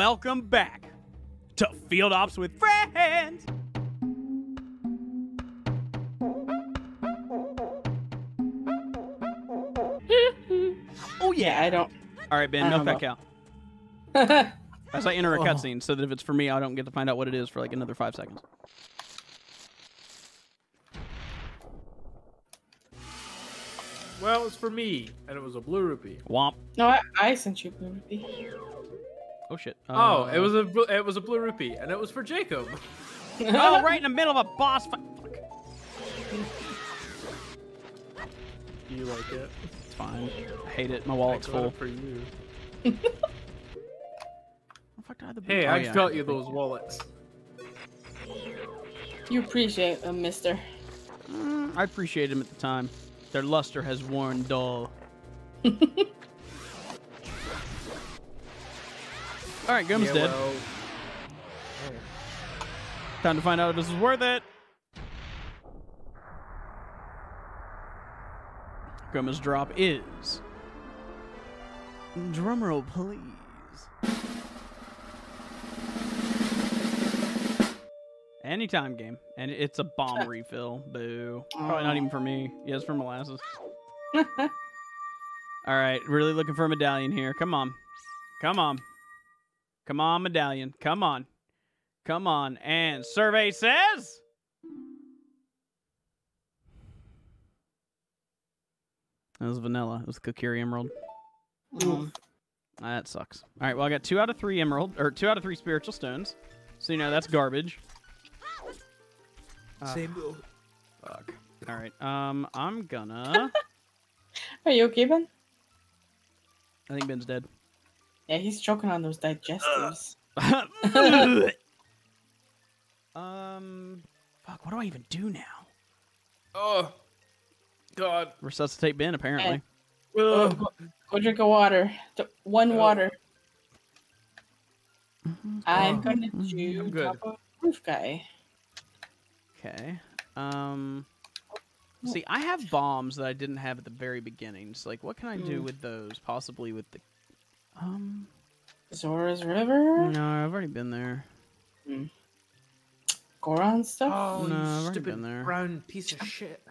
Welcome back to Field Ops with Friends. oh Yeah, yeah. I don't. All right, Ben, I milk don't cow. As I enter a Oh. cutscene, so that if it's for me, I don't get to find out what it is for like another five seconds. Well, it's for me, and it was a blue rupee. Womp. no, I, I sent you a blue rupee. Oh shit. Oh, Uh, it was a bl- it was a blue rupee, and it was for Jacob. oh, right in the middle of a boss fight. Fuck. Do you like it? It's fine. I hate it. My wallet's I got full. it for you. Oh, fuck, did I have the Hey, oh, I yeah. got you those wallets. You appreciate them, Mister. Mm, I appreciate them at the time. Their luster has worn dull. All right, Gohma's yeah, dead. well, Time to find out if this is worth it. Gohma's drop is. Drumroll, please. Anytime game, and it's a bomb refill. Boo. Probably not even for me. Yes, for molasses. All right, really looking for a medallion here. Come on, come on, come on, medallion. Come on, come on. And survey says. That was vanilla. It was Kokiri Emerald. Mm. That sucks. All right, well, I got two out of three emerald, or two out of three spiritual stones. So, you know, that's garbage. Ah, Same bill. fuck. All right, um, I'm gonna. Are you okay, Ben? I think Ben's dead. Yeah, he's choking on those digestives. um, fuck, what do I even do now? Oh, God. Resuscitate Ben, apparently. Ugh. go, go drink a water. D- One Oh. water. Mhm. I'm Oh, gonna mhm. do I'm good. top of roof guy. Okay. Um, see, I have bombs that I didn't have at the very beginning. So, like, what can I do Mm. with those? Possibly with the. Um, Zora's River. no, I've already been there. Goron stuff. Oh, No, I've already been there. brown piece of shit.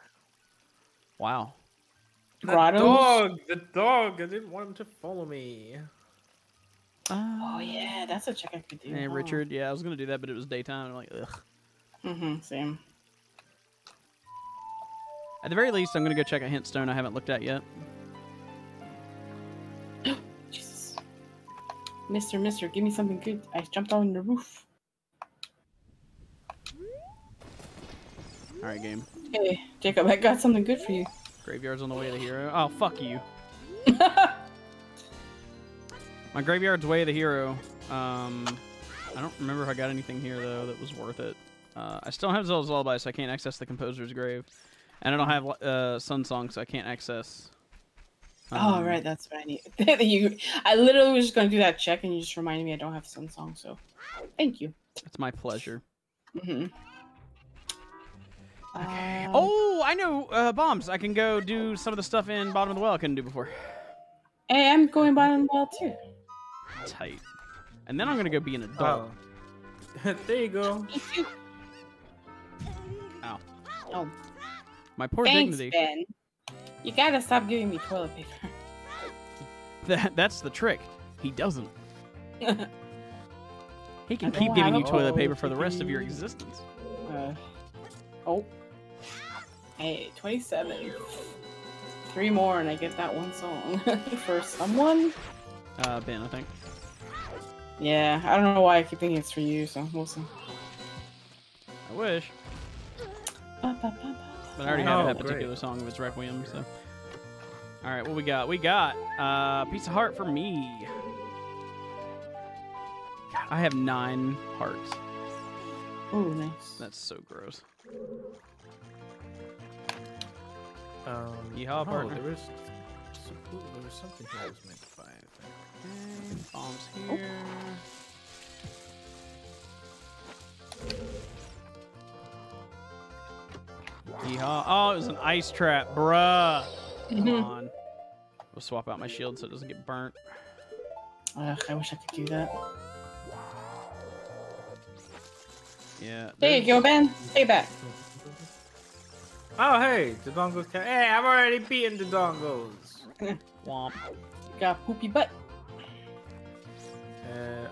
Wow. The Grottos? dog, the dog. I didn't want him to follow me. Oh yeah, that's a check I could do. Hey, Richard. Yeah, I was gonna do that, but it was daytime. I'm like, ugh. Mm-hmm. Same. At the very least, I'm gonna go check a hint stone I haven't looked at yet. Mister, Mister, give me something good. I jumped on the roof. All right, game. Hey, Jacob, I got something good for you. Graveyard's on the way to the hero. Oh, fuck you. My graveyard's way of the hero. Um, I don't remember if I got anything here though that was worth it. Uh, I still have Zelda's Lullaby, so I can't access the composer's grave, and I don't have uh, Sun Song, so I can't access. Oh, um, right, that's what I need. you, I literally was just gonna do that check, and you just reminded me I don't have Sun Song, so thank you. It's my pleasure. Mm-hmm. Okay. Um, oh, I know uh, bombs. I can go do some of the stuff in bottom of the well I couldn't do before. Hey, I'm going bottom of the well too. Tight. And then I'm gonna go be an adult. Oh. there you go. Ow. Oh, My poor thanks, dignity. Ben. You gotta stop giving me toilet paper. That that's the trick. He doesn't. He can keep giving you toilet paper for the rest of your existence. Uh, oh. Hey, 27. Three more and I get that one song. for someone? Uh, Ben, I think. Yeah, I don't know why I keep thinking it's for you, so we'll see. I wish, ba, ba, ba. But I already Oh, have that great. particular song of its Requiem. So. All right, what we got? We got uh, piece of heart for me. God, I have nine hearts. Oh, nice. That's so gross. Um, Yeehaw, oh, partner. there was, there was something here I was meant to buy. I think. Okay, bombs Oh. Oh, it was an ice trap, bruh. Come mm-hmm. on. We'll swap out my shield so it doesn't get burnt. Ugh, I wish I could do that. Yeah. There you go, Ben. Stay back. Oh, hey, the dongos. Hey, I've already beaten the dongos. Womp. Got poopy butt. Uh,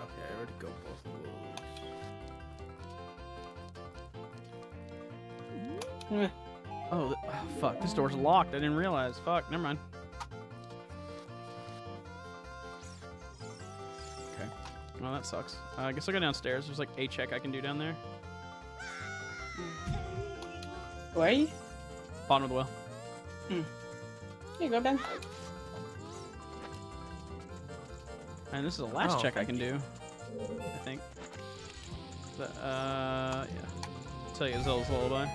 Oh, oh, fuck. This door's locked. I didn't realize. Fuck. Never mind. Okay. Well, that sucks. Uh, I guess I'll go downstairs. There's like a check I can do down there. Where are you? Bottom of the well. There you go, Ben. And this is the last Oh, check I thank can do. I think. But, uh, yeah. I'll tell you Zelda's lullaby.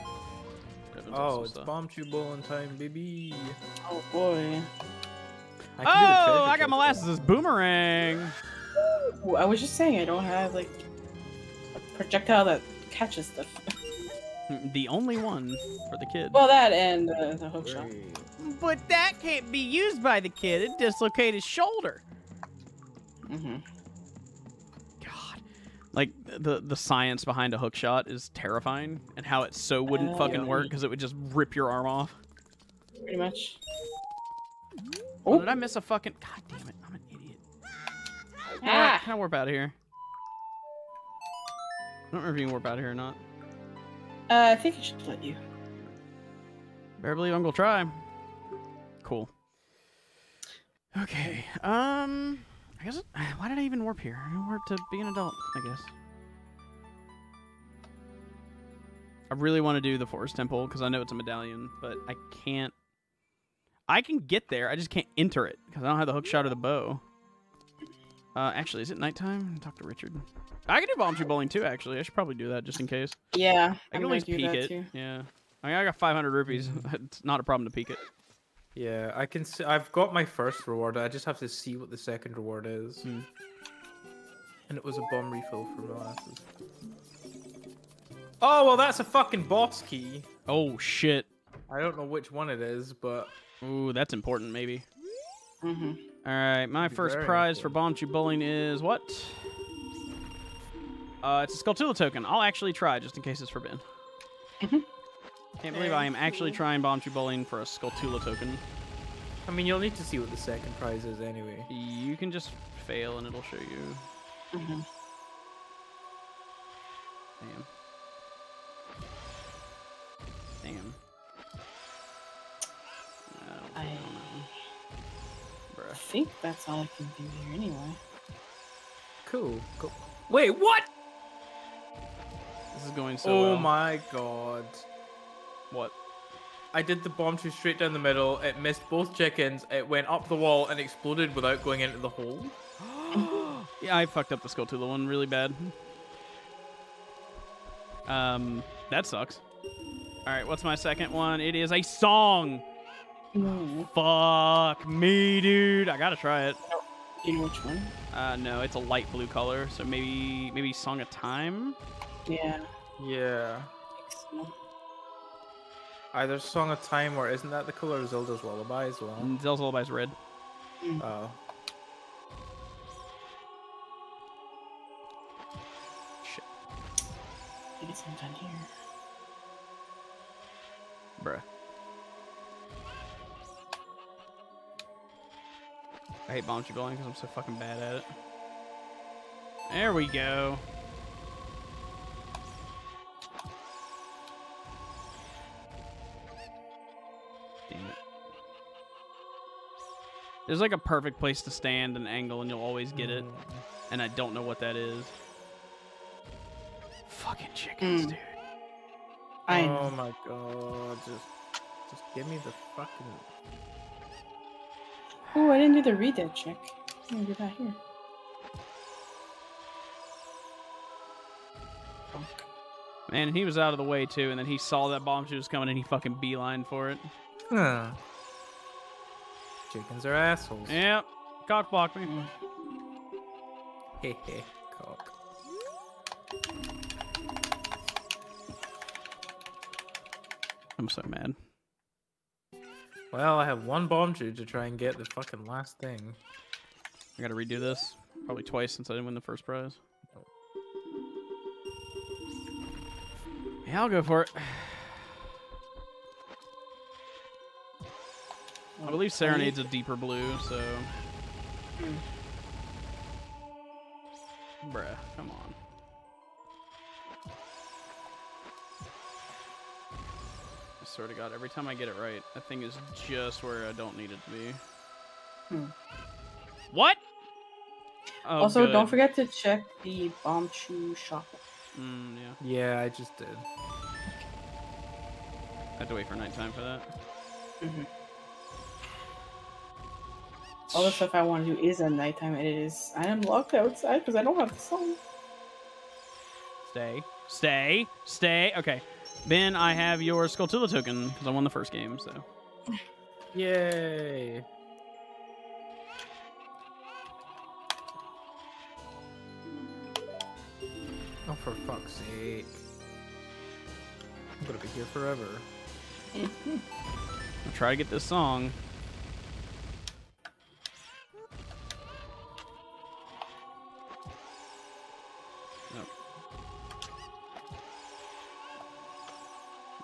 Devon's Oh, some it's stuff. bombchu bowling time, baby. Oh boy. I Oh, can do the I got chest. molasses boomerang. Ooh, I was just saying I don't have like a projectile that catches stuff. The only one for the kid. well, that and uh, the hook shot. But that can't be used by the kid. It dislocated his shoulder. Mm-hmm. Like the the science behind a hook shot is terrifying, and how it so wouldn't Uh, fucking yeah. work because it would just rip your arm off. Pretty much. Oh, Oh, did I miss a fucking? God damn it! I'm an idiot. ah! Can I warp out of here? I don't remember if you can warp out of here or not. Uh, I think I should let you. Better believe I'm gonna try. Cool. Okay. Um. I guess. Why did I even warp here? I warped to be an adult. I guess. I really want to do the forest temple because I know it's a medallion, but I can't. I can get there. I just can't enter it because I don't have the hook shot or the bow. Uh, actually, is it nighttime? Talk to Richard. I can do bombchu bowling too. Actually, I should probably do that just in case. Yeah, I can at least peek it. too. Yeah. I mean, I got 500 rupees. it's not a problem to peek it. Yeah, I can see. I've got my first reward. I just have to see what the second reward is. Hmm. And it was a bomb refill for molasses. Oh well, that's a fucking boss key. Oh shit. I don't know which one it is, but Ooh, that's important. Maybe. Mm-hmm. All right, my Be first very prize for bombchu bowling is what? Uh, it's a Skulltula token. I'll actually try just in case it's forbidden. Mhm. Can't believe I am actually trying bombchu bowling for a Skulltula token. I mean, you'll need to see what the second prize is anyway. You can just fail and it'll show you. Mm-hmm. Damn. Damn. I don't I think on that one. Bruh. think that's all I can do here anyway. Cool. Cool. Wait, what? This is going so oh well. my god. What? I did the bombchu straight down the middle. It missed both chickens. It went up the wall and exploded without going into the hole. yeah, I fucked up the Skulltula one really bad. Um, that sucks. All right, what's my second one? It is a song. Ooh. Fuck me, dude. I gotta try it. Do you know which one? Uh, no, it's a light blue color, so maybe maybe Song of Time. Yeah. Yeah. I think so. Either Song of Time or isn't that the color of Zelda's Lullaby as well? And Zelda's is red. Mm. Oh. Shit, Maybe sometime here. bruh. I hate bomb bowling because I'm so fucking bad at it. There we go. There's like a perfect place to stand and angle, and you'll always get it. And I don't know what that is. Fucking chickens, Mm. dude. I oh my god, just just give me the fucking Oh, I didn't do the read that check. I'm gonna do that here. Man, he was out of the way too, and then he saw that bombchu was coming, and he fucking beeline for it. Huh. Chickens are assholes. Yep, cock blocked me. Heh heh, cock. I'm so mad. Well, I have one bombchu to try and get the fucking last thing. I gotta redo this probably twice since I didn't win the first prize. Yeah, I'll go for it. I believe Serenade's a deeper blue, so. Hmm. Bruh, come on. I swear to God, every time I get it right, that thing is just where I don't need it to be. Hmm. What? Oh, also, good. don't forget to check the bombchu shop. Mm, yeah, Yeah, I just did. I have to wait for nighttime for that. Mhm. All the stuff I want to do is at nighttime, and it is. I am locked outside because I don't have the song. Stay, stay, stay. Okay, Ben, I have your Skulltula token because I won the first game. So Yay! Oh, for fuck's sake. I'm gonna be here forever. I'll try to get this song.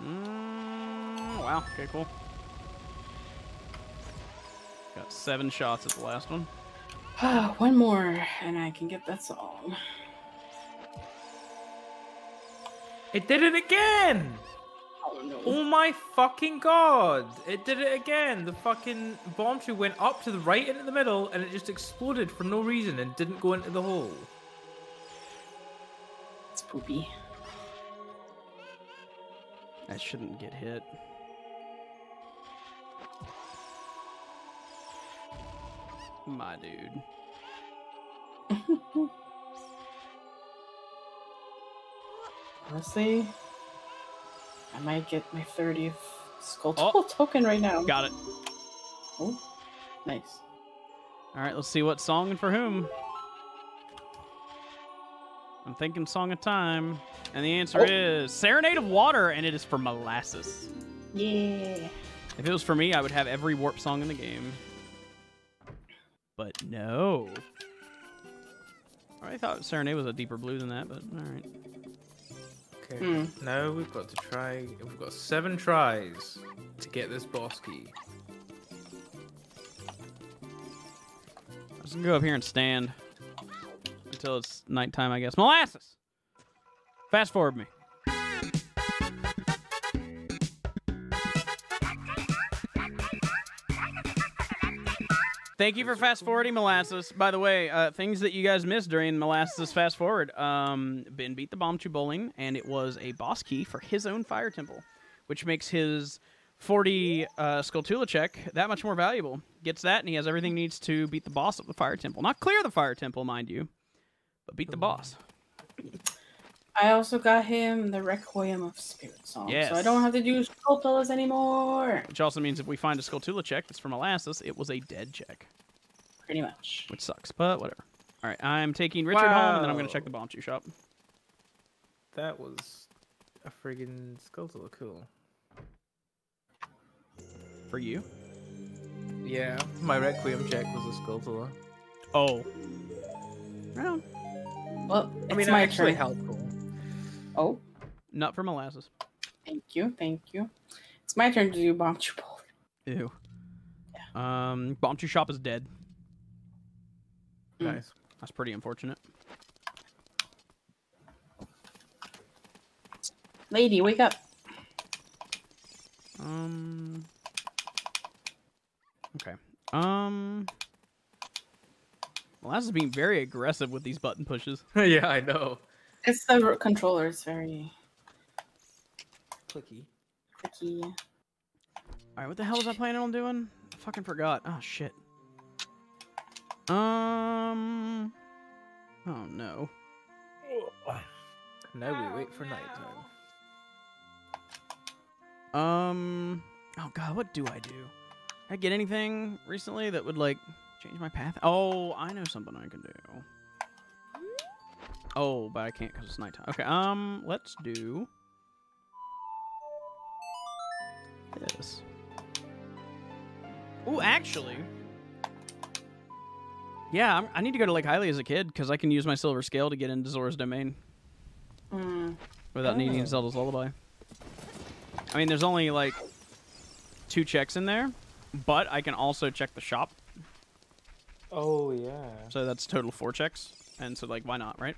Mm, wow. Okay, cool. Got seven shots at the last one. one more, and I can get that song. It did it again! Oh no. Oh my fucking god! It did it again! The fucking bombchu went up to the right into the middle and it just exploded for no reason and didn't go into the hole. It's poopy. That shouldn't get hit. My dude. Honestly, I might get my 30th Skull Oh. token right now. Got it. Oh, nice. All right, let's see what song and for whom. I'm thinking Song of Time. And the answer Oh. is Serenade of Water, and it is for Molasses. Yeah. If it was for me, I would have every warp song in the game. But no. I thought Serenade was a deeper blue than that, but alright. Okay. Hmm. Now we've got to try. We've got seven tries to get this boss key. I'm just gonna go up here and stand until it's nighttime, I guess. Molasses! Fast forward me. Thank you for fast forwarding molasses. By the way, uh, things that you guys missed during molasses fast forward. Um, ben beat the bombchu bowling, and it was a boss key for his own fire temple, which makes his 40 uh, Skulltula check that much more valuable. Gets that, and he has everything he needs to beat the boss of the fire temple. Not clear the fire temple, mind you, but beat the boss. I also got him the Requiem of Spirit song, so I don't have to do Skull Pillars anymore. Which also means if we find a Skulltula check that's from molasses, it was a dead check, Pretty much. which sucks, but whatever. All right, I'm taking Richard home, and then I'm going to check the bombchu shop. That was a friggin' Skulltula cool. For you? Yeah, my Requiem check was a Skulltula. Oh. Well, Well, it's I mean, my actually turn. helpful. Oh, not for molasses. thank you, thank you. It's my turn to do Bomb Triple. Ew. Yeah. Um, bombchu shop is dead. Mm. Nice. That's pretty unfortunate. Lady, wake up. Um. Okay. Um. Molasses being very aggressive with these button pushes. yeah, I know. It's the controller. It's very Clicky. tricky. All right, what the hell was I planning on doing? I fucking forgot. Oh shit. Um. Oh no. Now we wait for nighttime. Um. Oh god, what do I do? Did I get anything recently that would like change my path? Oh, I know something I can do. Oh, but I can't because it's nighttime. Okay. Um, let's do this. Oh, actually. Yeah, I'm, I need to go to Lake Hylia as a kid because I can use my silver scale to get into Zora's domain. Mm. without needing Oh. Zelda's Lullaby. I mean, there's only like two checks in there, but I can also check the shop, Oh yeah. so that's a total of four checks. And so, like, why not, right?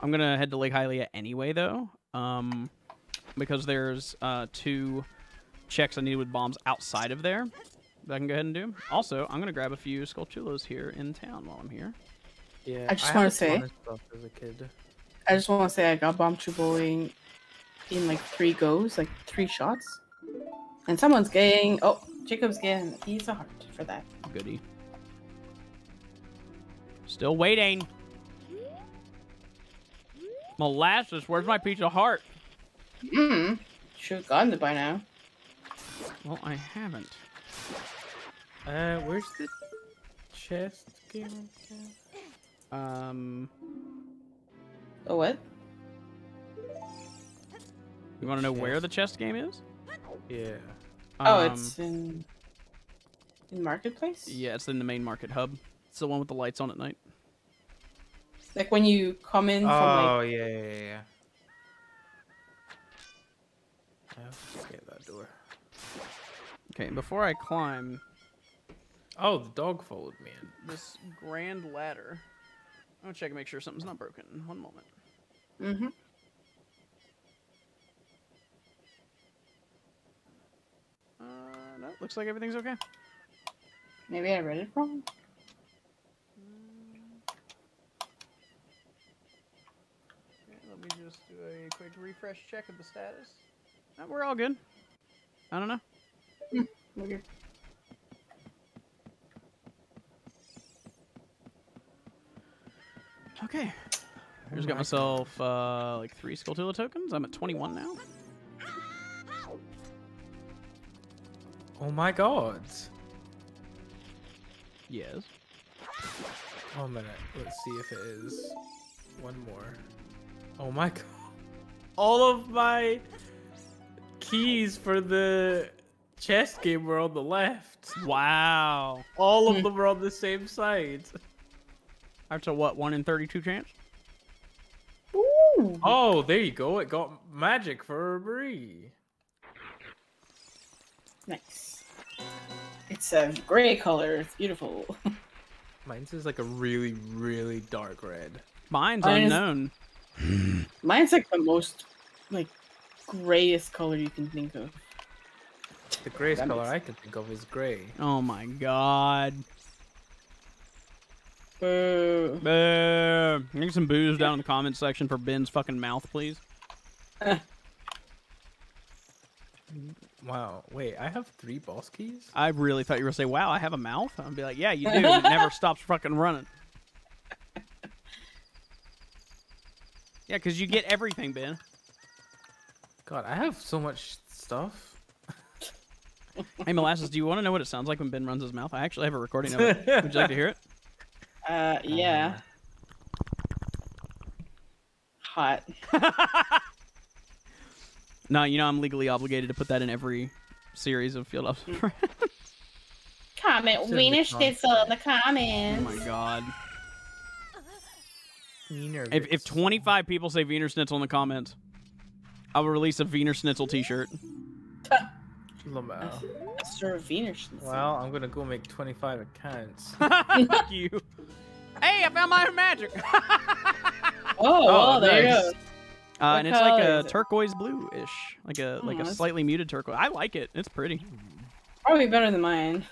I'm gonna head to Lake Hylia anyway, though, um, because there's uh, two checks I need with bombs outside of there that I can go ahead and do. Also, I'm gonna grab a few Skulltulas here in town while I'm here. Yeah. I just wanna say- ton of stuff as a kid. I just want to say I got bombchu bowling in like three goes, like three shots. And someone's getting. Oh, Jacob's getting. He's a heart for that. Goody. Still waiting. Molasses, where's my piece of heart? Hmm. Should have gotten it by now. Well, I haven't. Uh, where's the chest game? Um, Oh, what? you want to know where the chest game is? Yeah. Oh, Um, it's in. In Marketplace? Yeah, it's in the main market hub. It's the one with the lights on at night. Like when you come in from Oh like. yeah, yeah, yeah, yeah. I get that door. Okay, before I climb Oh, the dog followed me in. this grand ladder, I'm gonna check and make sure something's not broken. One moment. Mm-hmm. Uh, no, looks like everything's okay. Maybe I read it wrong. Okay, let me just do a quick refresh check of the status. No, we're all good. I don't know. Weird. Okay. I just Oh got myself uh, like three Skulltula tokens. I'm at 21 now. Oh my god. Yes. One minute. Let's see if it is. One more. Oh my god. All of my keys for the chess game were on the left. Wow. All of them were on the same side. That's a what? One in 32 chance? Ooh. Oh, there you go. It got magic for Marie. Nice. It's a gray color. It's beautiful. Mine's is like a really, really dark red. Mine's Mine is- unknown. Mine's like the most like grayest color you can think of. The grayest That color makes- I can think of is gray. Oh my god. Boo. Boo. Need some booze down in the comment section for Ben's fucking mouth, please. Wow. Wait, I have three boss keys? I really thought you were gonna say, "Wow, I have a mouth." I'd be like, "Yeah, you do. It never stops fucking running." Yeah, because you get everything, Ben. God, I have so much stuff. Hey, molasses, do you want to know what it sounds like when Ben runs his mouth? I actually have a recording of it. Would you like to hear it? Uh, yeah. Hot. No, you know I'm legally obligated to put that in every series of Field Ops. Comment Weenish the Wiener in the comments. Oh my god! Wiener If if 25 people say Wiener Schnitzel in the comments, I will release a Wiener Schnitzel T-shirt. Lamau. Sir Wiener Schnitzel. Well, I'm gonna go make 25 accounts. Fuck you. Hey, I found my own magic. Oh, well, there nice. you go. Uh, and it's like a it? turquoise blue-ish, like a like Oh, a slightly muted turquoise. I like it. It's pretty. Probably better than mine.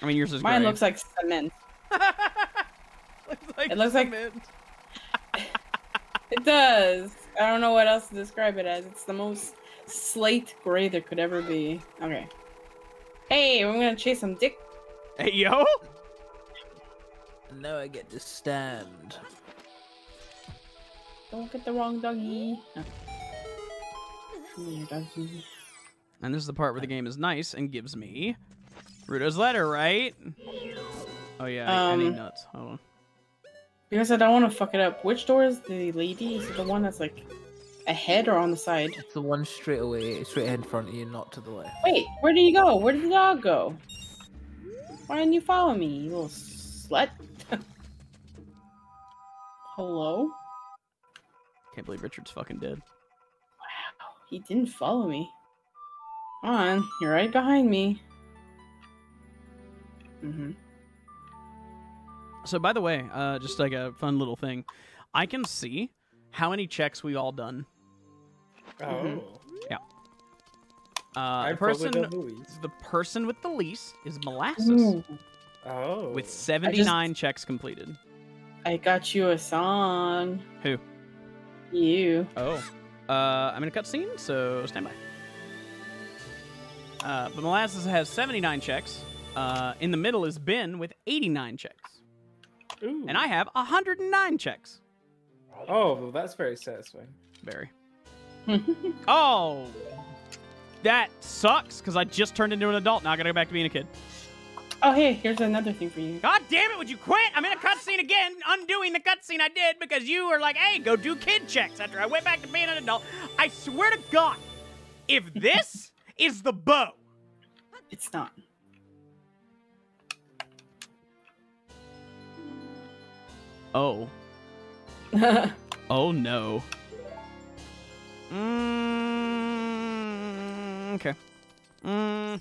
I mean, yours is Mine gray. looks like cement. looks like it looks like- cement. It does. I don't know what else to describe it as. It's the most slate gray there could ever be. Okay. Hey, we're gonna chase some dick. Hey yo. now I get to stand. Don't get the wrong doggy. Oh. Come here, doggy. And this is the part where the game is nice and gives me Ruto's letter, right? Oh yeah, I, I need Um, nuts. Hold on. Because I don't want to fuck it up. Which door is the lady? Is it the one that's like ahead or on the side? It's the one straight away, straight ahead in front of you, not to the left. Wait, where did you go? Where did the dog go? Why didn't you follow me, you little slut? Hello? Can't believe Richard's fucking dead. Wow, he didn't follow me. Come on, you're right behind me. Mm-hmm. So by the way, uh, just like a fun little thing, I can see how many checks we've all done. Oh. Mhm. Uh, the I've person, the least. the person with the least is Molasses Oh. with 79 checks completed. I got you a song. Who? You. Oh. Uh, I'm in a cutscene, so stand by. Uh, but Molasses has 79 checks. Uh, in the middle is Ben with 89 checks. Ooh. And I have 109 checks. Oh, well, that's very satisfying. Very. Oh! That sucks, because I just turned into an adult. Now I gotta go back to being a kid. oh, hey, here's another thing for you. God damn it, would you quit? I'm in a cutscene again, undoing the cutscene I did because you were like, hey, go do kid checks after I went back to being an adult. I swear to God, if this is the bow, It's not. Oh, oh no. Mm, okay. Mm,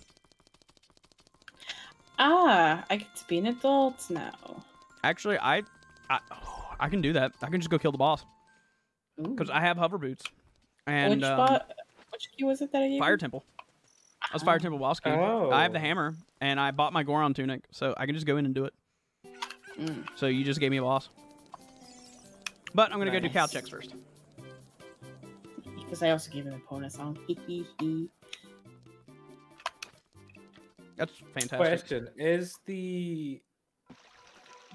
ah, I get to be an adult now. actually, I, I, oh, I can do that. I can just go kill the boss because I have hover boots and which um. Which key was it that I gave Fire you? Temple. I was Fire Temple boss key. I have the Oh. hammer, and I bought my Goron tunic, so I can just go in and do it. Mm. So you just gave me a boss. But I'm gonna go do cow checks first. Because I also gave him Epona song. Hee hee hee. That's fantastic. Question: Is the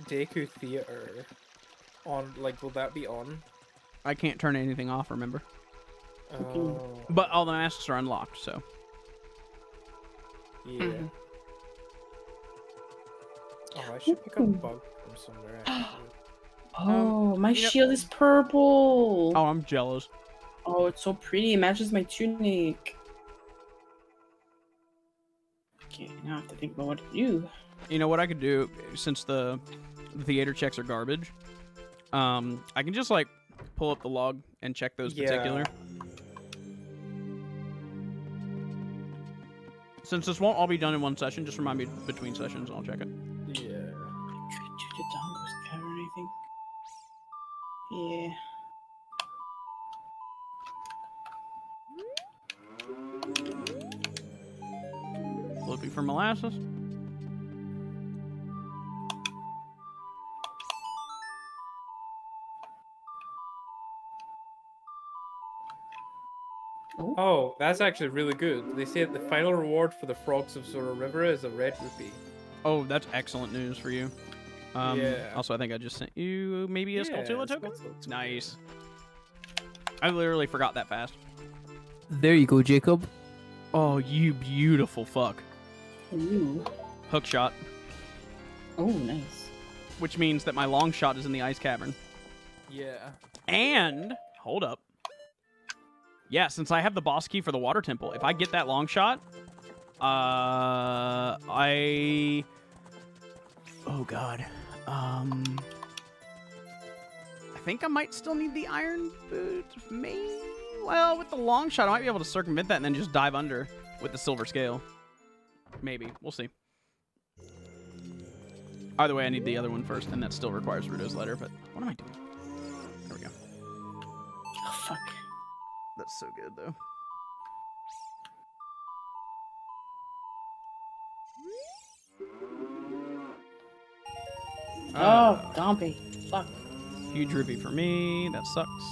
Deku Theater on? Like, will that be on? I can't turn anything off, remember? Oh, But all the masks are unlocked, so yeah. Mhm. Oh, I should pick up a bug from somewhere. Actually. Oh, my you know- shield is purple. oh, I'm jealous. Oh, it's so pretty. It matches my tunic. Okay, now I have to think about what to do. You know what I could do since the, the theater checks are garbage? Um, I can just like pull up the log and check those Yeah. particular. Since this won't all be done in one session, just remind me between sessions and I'll check it. Yeah. Flipping for molasses. Oh, Oh, that's actually really good. They say that the final reward for the frogs of Zora River is a red rupee. Oh, that's excellent news for you. Um, Yeah. Also, I think I just sent you maybe a Skulltula token. Skulltula. Nice. I literally forgot that fast. There you go, Jacob. Oh, you beautiful fuck. ooh. Hook shot, Oh, nice. which means that my long shot is in the ice cavern. Yeah. And hold up. Yeah, since I have the boss key for the water temple, if I get that long shot, uh, I. Oh god. Um. I think I might still need the iron boot. Maybe. Well, with the long shot, I might be able to circumvent that and then just dive under with the silver scale. Maybe. We'll see. Either way, I need the other one first, and that still requires Ruto's letter. But what am I doing? There we go. Oh, fuck. That's so good, though. Oh, Dampé. Fuck. Huge rupee for me. That sucks.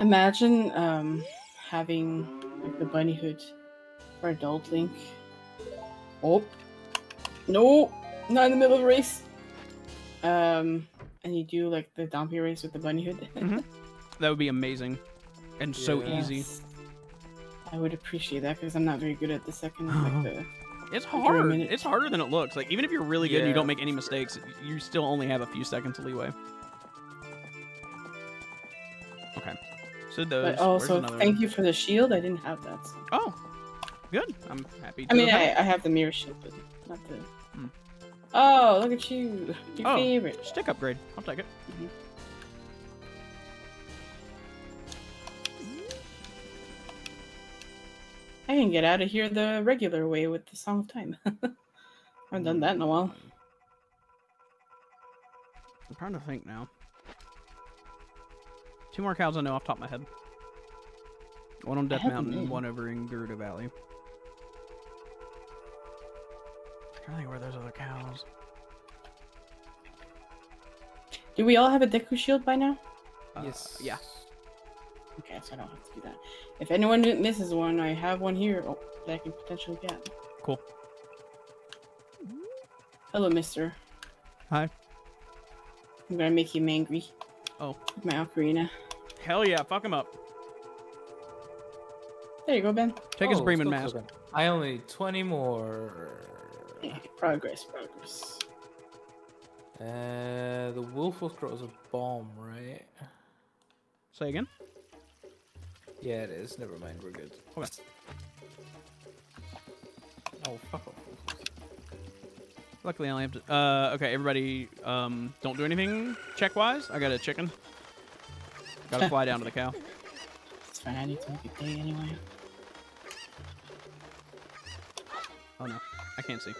Imagine um having like the bunny hood for adult Link. Oh, no, not in the middle of a race. Um, and you do like the Dampé race with the bunny hood. Mhm. That would be amazing. And so Yeah. easy. Yes. I would appreciate that because I'm not very good at the second. Like oh. the... It's After a hard. minute. It's harder than it looks. Like even if you're really good and you don't make any mistakes, you still only have a few seconds of leeway. Okay. So those. But also, thank one? you for the shield. I didn't have that. So. Oh, good. I'm happy. I mean, have I. I have the mirror shield, but not the. Hmm. Oh, look at you. Your Oh. favorite. Stick upgrade. I'll take it. Mm-hmm. I can get out of here the regular way with the Song of Time. I haven't done that in a while. I'm trying to think now. Two more cows I know off the top of my head. One on Death Mountain, and one over in Gerudo Valley. I'm trying to think where those other cows. Do we all have a Deku shield by now? Uh, yes. Yeah. Okay, so I don't have to do that. If anyone misses one, I have one here oh, that I can potentially get. Cool. Hello, mister. Hi. I'm gonna make him angry. Oh. With my ocarina. Hell yeah, fuck him up. There you go, Ben. Take his Oh, Bremen mask. cooking. I only 20 more. Yeah, progress, progress. Uh, the wolf was was a bomb, right? Say again? Yeah, it is. Never mind, we're good. Okay. Oh, fuck off. Luckily, I only have to. Uh, okay, everybody, um, don't do anything check wise. I got a chicken. Gotta fly down to the cow. It's fine. I need to make a day anyway. Oh no, I can't see.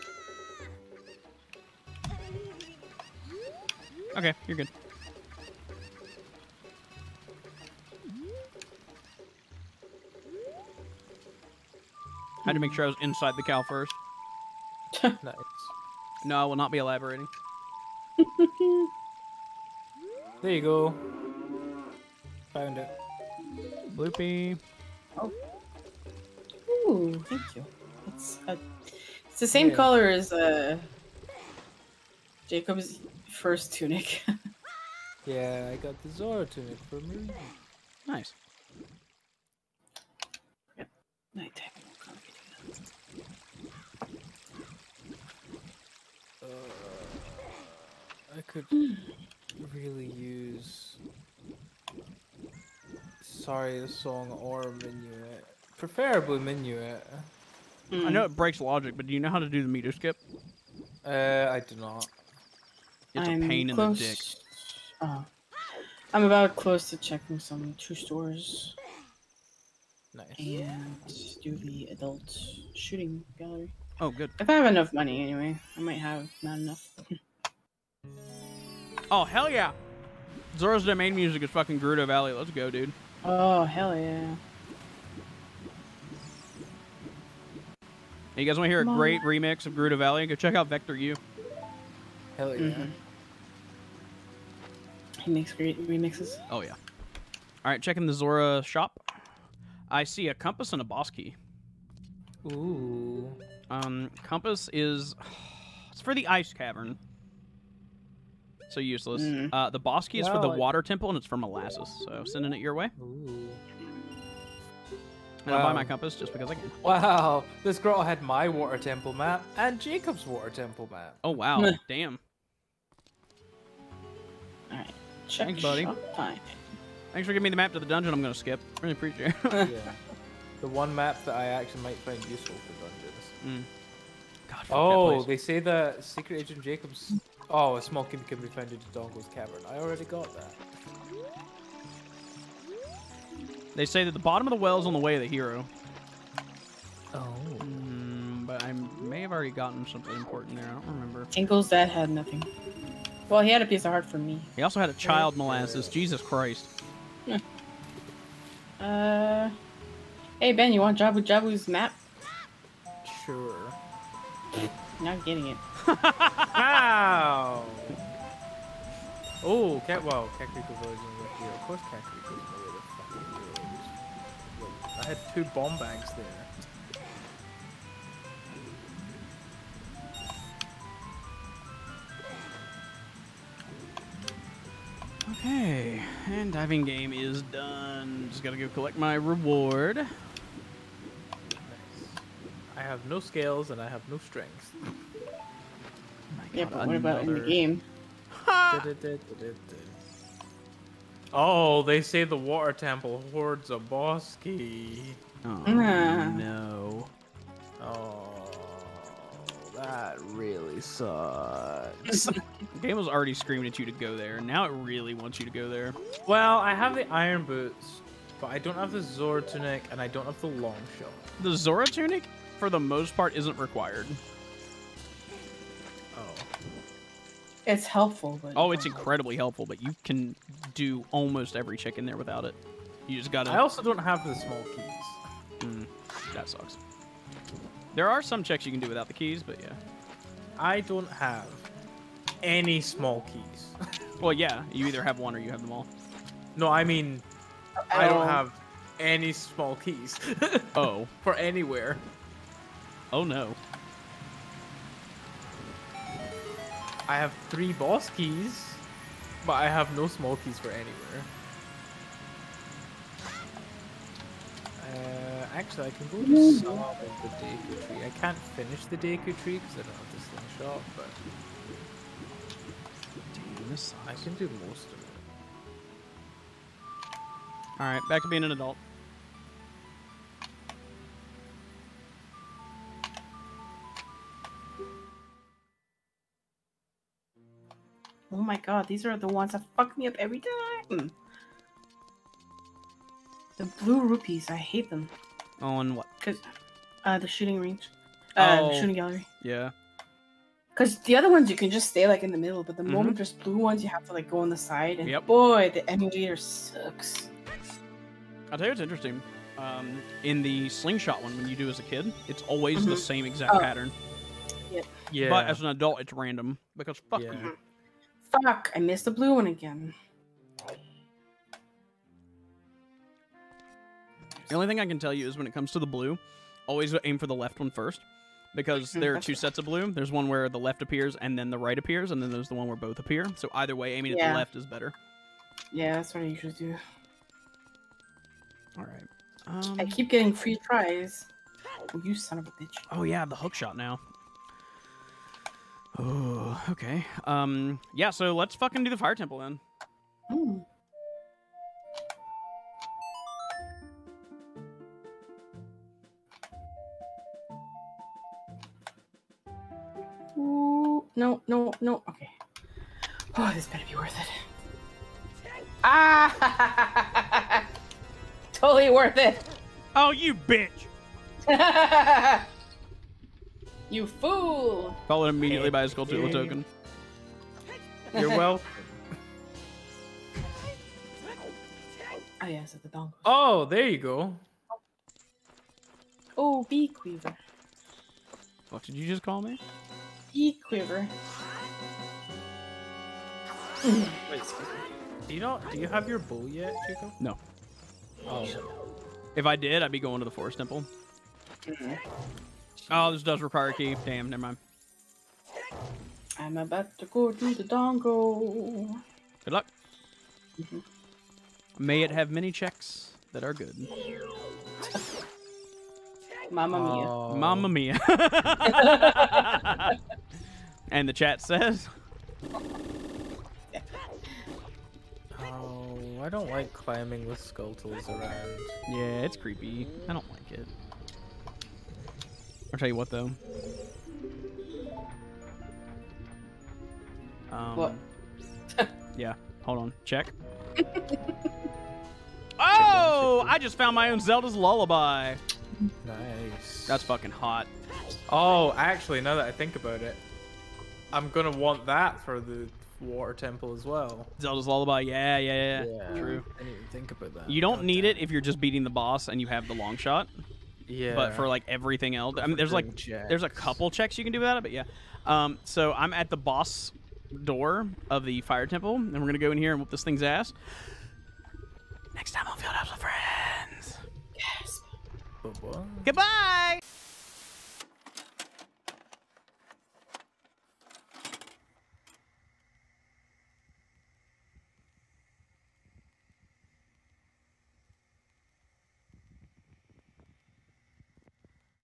Okay, you're good. I had to make sure I was inside the cow first. Nice. No, I will not be elaborating. There you go. Found it. Bloopy. Oh. Ooh, thank you. It's uh, it's the same Yeah. color as uh Jacob's first tunic. Yeah, I got the Zora tunic for me. Nice. Yep. Nighttime. Uh, I could really use. Sorry, the song or Minuet. Preferably Minuet. I know it breaks logic, but do you know how to do the meter skip? Uh, I do not. It's I'm a pain close... in the dick. Oh. I'm about close to checking some two stores Nice. and do the adult shooting gallery. Oh, good. If I have enough money, anyway. I might have not enough. Oh, hell yeah! Zora's domain music is fucking Gerudo Valley. Let's go, dude. oh hell yeah! Hey, you guys want to hear a Come great remix of Gerudo Valley? Go check out Vector U. Hell yeah. Mhm. He makes great remixes. Oh, yeah. All right, checking the Zora shop. I see a compass and a boss key. Ooh. Um, compass is it's for the ice cavern. So useless. Mm. Uh, the boss key is for the Wow, I- water temple and it's for molasses. So sending it your way. Ooh. And I'll buy my compass just because I can. Wow, this girl had my water temple map and Jacob's water temple map. Oh wow, damn. Alright. Check Thanks, buddy. shop time. Thanks for giving me the map to the dungeon. I'm gonna skip. Really appreciate it. yeah. The one map that I actually might find useful for dungeons. Mm. God, fuck that Oh, place. they say that Secret Agent Jacobs. Oh, a small cube can be found in the Dodongo's cavern. I already got that. They say that the bottom of the well is on the way of the hero. Oh. Mm, but I may have already gotten something important there. I don't remember. Tinkle's dad had nothing. Well, he had a piece of heart for me. He also had a child molasses. Jesus Christ. Uh, hey Ben, you want Jabu Jabu's map? Not getting it. Ow! Oh, cat. Well, Kakariko Village is. Of course, Kakariko's where the fucking is. I had two bomb bags there. Okay, and diving game is done. Just gotta go collect my reward. Nice. I have no scales and I have no strength. Oh yeah, but what about in the another- game? Oh, they say the water temple hoards a boss key. Oh no. Oh, That really sucks. The game was already screaming at you to go there. Now it really wants you to go there. well, I have the iron boots, but I don't have the Zora tunic and I don't have the long shot. The Zora tunic, for the most part, isn't required. Oh. It's helpful, but Oh, it's incredibly helpful, but you can do almost every check in there without it. You just gotta. I also don't have the small keys. Mm, that sucks. There are some checks you can do without the keys, but yeah. I don't have any small keys. Well, yeah, you either have one or you have them all. no, I mean, I don't Oh. have any small keys Oh, for anywhere. Oh no. I have three boss keys, but I have no small keys for anywhere. Uh, actually, I can go to some of the Deku Tree. I can't finish the Deku Tree because I don't have the slingshot, but Damn, this I can do most of it. All right, back to being an adult. Oh my god, these are the ones that fuck me up every time. The blue rupees, I hate them. On what? Cause uh, the shooting range, uh, Oh. the shooting gallery. Yeah. Cause the other ones you can just stay like in the middle, but the Mhm. moment there's blue ones, you have to like go on the side. And Yep. boy, the emulator sucks. I'll tell you what's interesting. Um, in the slingshot one, when you do as a kid, it's always the Mhm. same exact Oh. pattern. Yeah. But as an adult, it's random because fuck Yeah. you. Fuck, I missed the blue one again. The only thing I can tell you is when it comes to the blue, always aim for the left one first. Because there are two sets of blue. There's one where the left appears and then the right appears, and then there's the one where both appear. So either way, aiming at the left is better. Yeah, that's what I usually do. All right. Um, I keep getting free tries. Oh, you son of a bitch. Oh yeah, the hook shot now. Oh, okay. Um, yeah. So let's fucking do the fire temple then. Ooh, no, no, no. Okay. Oh, this better be worth it. Ah! totally worth it. Oh, you bitch! you fool! Followed immediately by a Skulltula oh, Yeah. token. You're welcome. Oh yes, at the dongle. oh, there you go. Oh, bee quiver. What did you just call me? Bee quiver. Wait, do you not? Do you have your bow yet, Jacob? No. Oh. If I did, I'd be going to the forest temple. Mm-hmm. Oh, this does require a key. Damn, never mind. I'm about to go to the dongle. Good luck. Mhm. May it have many checks that are good. Mamma mia. Oh. Mamma mia. and the chat says, Oh, I don't like climbing with Skulltulas around. yeah, it's creepy. I don't like it. I'll tell you what, though. Um, What? yeah, hold on. Check. oh, I just found my own Zelda's Lullaby. Nice. That's fucking hot. Oh, actually, now that I think about it, I'm gonna want that for the water temple as well. Zelda's Lullaby, yeah, yeah, yeah. True. I didn't even think about that. You don't God need damn. it if you're just beating the boss and you have the long shot. Yeah. But for like everything else, I mean, there's like doing there's a couple checks you can do without it, but yeah. Um, so I'm at the boss door of the fire temple, and we're gonna go in here and whoop this thing's ass. Next time on Field Ops with Friends. Yes. But what? Goodbye.